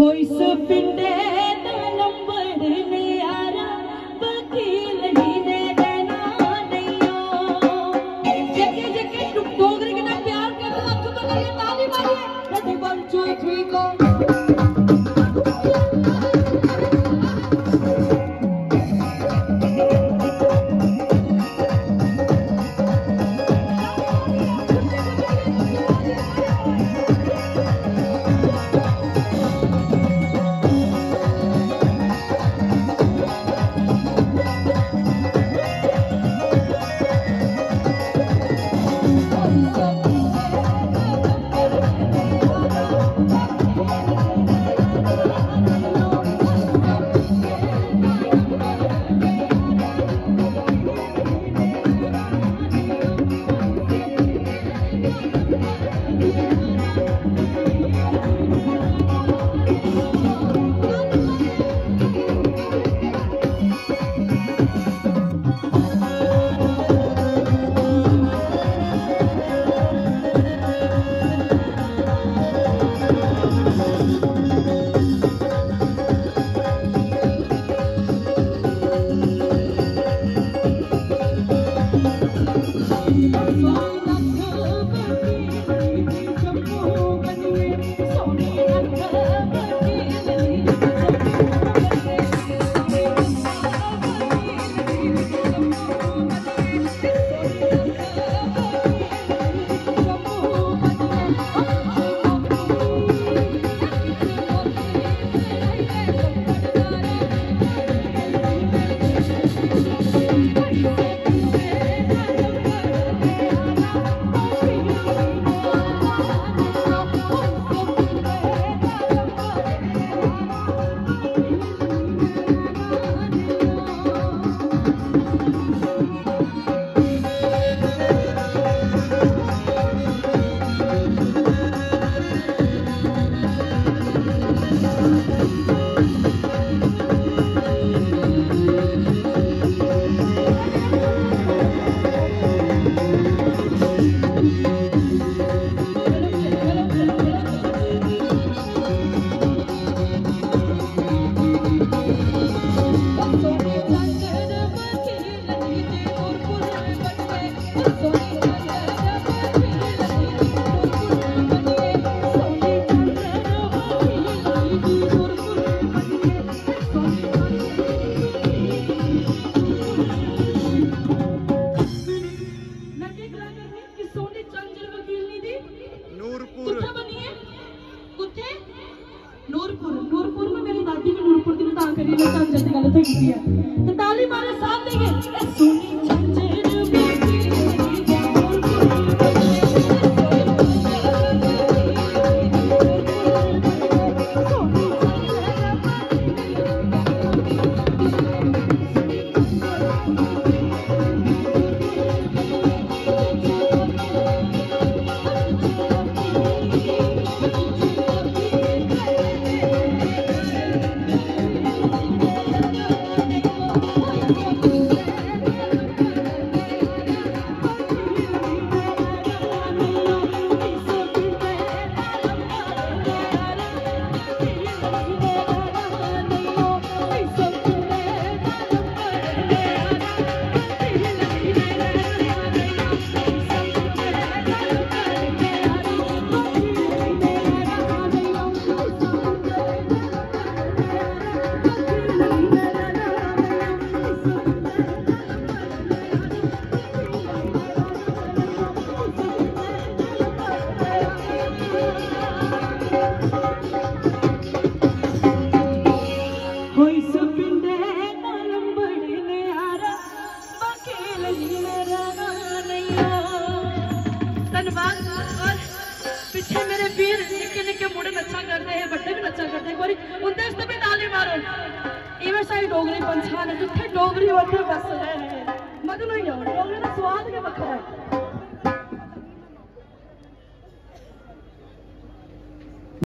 ਹੋਈ ਨੂਰਪੁਰ ਨੂਰਪੁਰ ਮੈਂ ਮੇਰੀ ਦਾਦੀ ਵੀ ਨੂਰਪੁਰ ਦੀ ਤਾਂ ਕਰੀ ਨਾ ਤਾਂ ਜਦ ਗੱਲ ਤੇ ਕੀਤੀ ਹੈ ਤੇ ਤਾਲੀ ਮਾਰੇ ਸਾਥ ਦੇਗੇ ਇਹ ਸੋਨੀ Thank you. पीछे मेरे वीर निके निके मुंडे नचा करते हैं, बड़े भी नचा करते हैं। कोरी उनते भी ताली मारो। इवे सारी डोगरी पंछान है जिथे डोगरी होते बस।